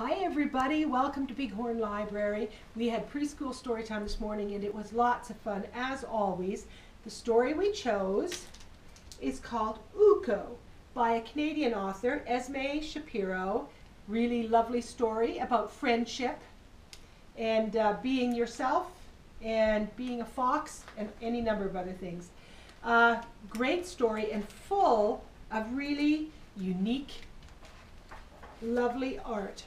Hi everybody, welcome to Bighorn Library. We had preschool story time this morning and it was lots of fun as always. The story we chose is called Ooko by a Canadian author, Esme Shapiro. Really lovely story about friendship and uh, being yourself and being a fox and any number of other things. Uh, great story and full of really unique, lovely art.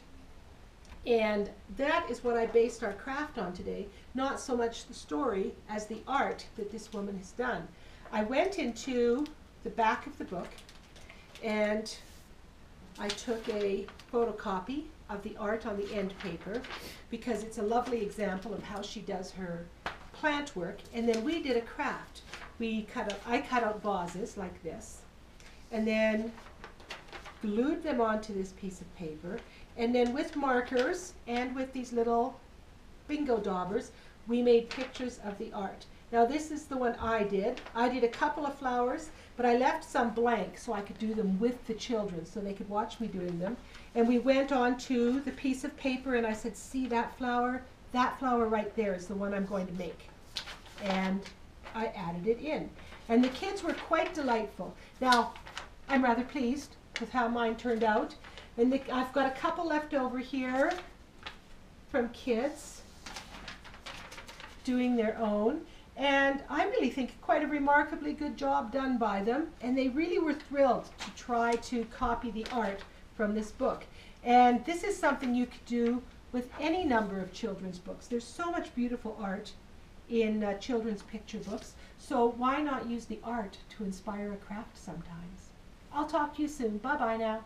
And that is what I based our craft on today, not so much the story as the art that this woman has done. I went into the back of the book and I took a photocopy of the art on the end paper because it's a lovely example of how she does her plant work. And then we did a craft. We cut out, I cut out vases like this and then glued them onto this piece of paper and then with markers and with these little bingo daubers, we made pictures of the art. Now this is the one I did. I did a couple of flowers, but I left some blank so I could do them with the children so they could watch me doing them. And we went on to the piece of paper and I said, see that flower? That flower right there is the one I'm going to make. And I added it in. And the kids were quite delightful. Now, I'm rather pleased with how mine turned out. And the, I've got a couple left over here from kids doing their own. And I really think quite a remarkably good job done by them. And they really were thrilled to try to copy the art from this book. And this is something you could do with any number of children's books. There's so much beautiful art in uh, children's picture books. So why not use the art to inspire a craft sometimes? I'll talk to you soon. Bye-bye now.